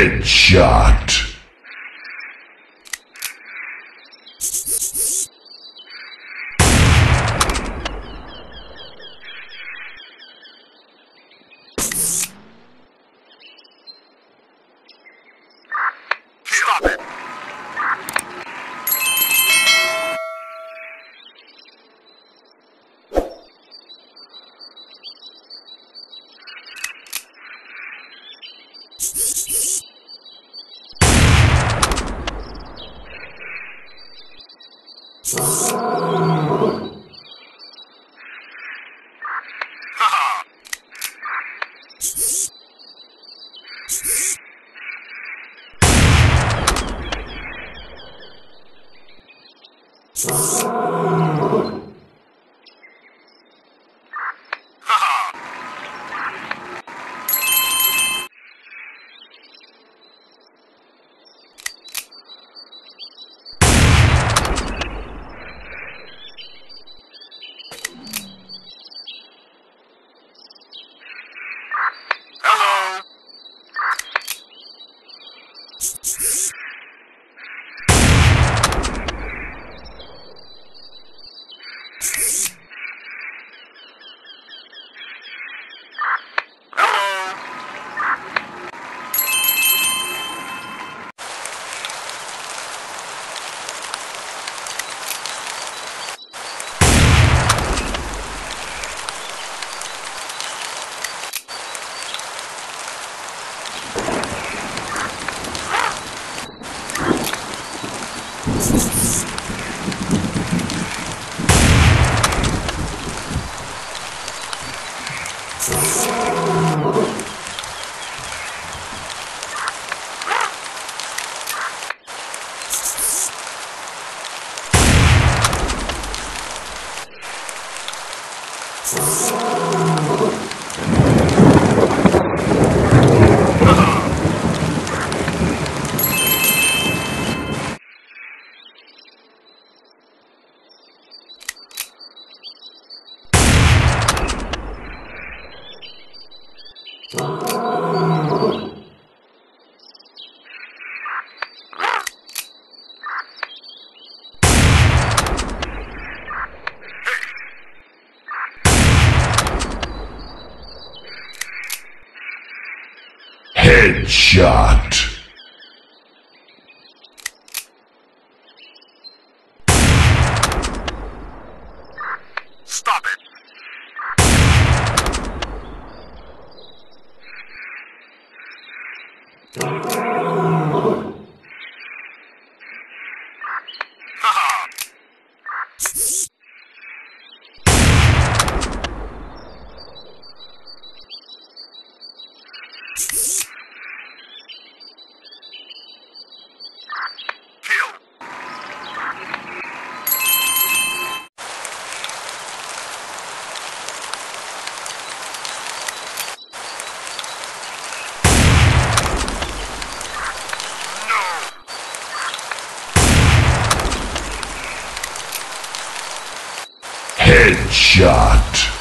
Headshot. Stop it! Haha! すっごい。Headshot. Stop it! Haha! Headshot.